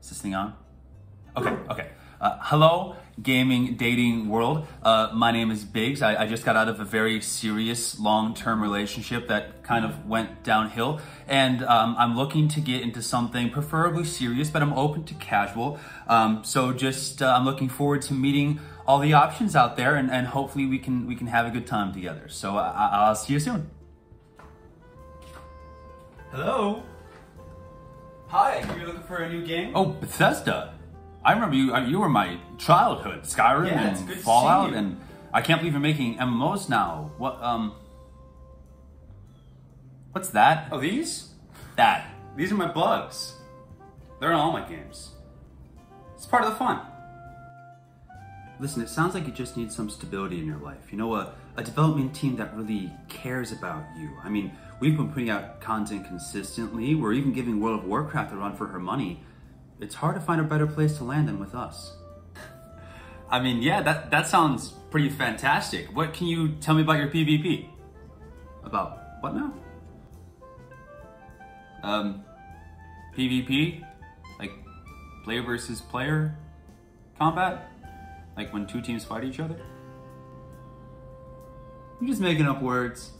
Is this thing on? Okay, okay. Uh, hello, gaming dating world. Uh, my name is Biggs. I, I, just got out of a very serious long term relationship that kind of went downhill. And um, I'm looking to get into something preferably serious, but I'm open to casual. Um, so just, uh, I'm looking forward to meeting all the options out there and, and hopefully we can, we can have a good time together. So I, I'll see you soon. Hello? Hi, you're looking for a new game? Oh, Bethesda. I remember you. uh, You were my childhood. Skyrim Yeah, and good to see Fallout, and I can't believe you're making MMOs now. What? Um. What's that? Oh, these? That. These are my bugs. They're in all my games. It's part of the fun. Listen, it sounds like you just need some stability in your life. You know, a, a development team that really cares about you. I mean, we've been putting out content consistently. We're even giving World of Warcraft a run for her money. It's hard to find a better place to land than with us. I mean, yeah, that, that sounds pretty fantastic. What can you tell me about your PvP? About what now? Um, PvP? Like player versus player combat? Like when two teams fight each other? You're just making up words.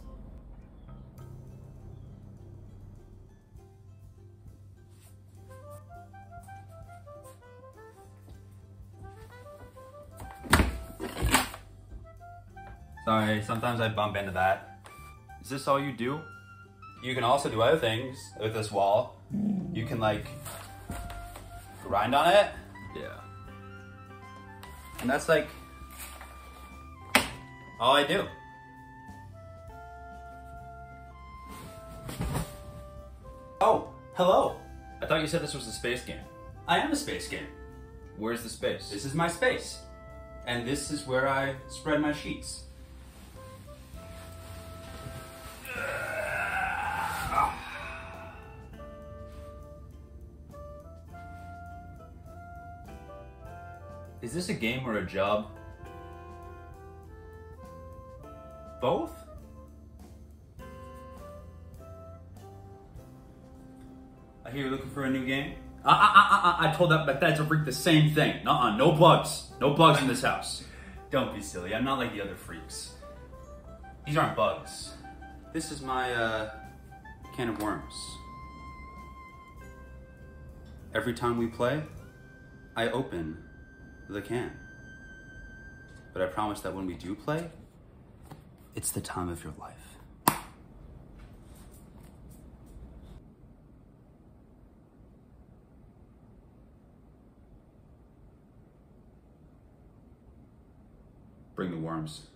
Sorry, sometimes I bump into that. Is this all you do? You can also do other things with this wall. You can like grind on it. Yeah. And that's like all I do. Oh, hello. I thought you said this was a space game. I am a space game. Where's the space? This is my space. And this is where I spread my sheets. Is this a game or a job? Both? I hear you're looking for a new game? I, I, I, I, I told that Bethesda freak the same thing. Nuh-uh, no bugs. No bugs in this house. Don't be silly. I'm not like the other freaks. These aren't bugs. This is my uh, can of worms. Every time we play, I open the can. But I promise that when we do play, it's the time of your life. Bring the worms.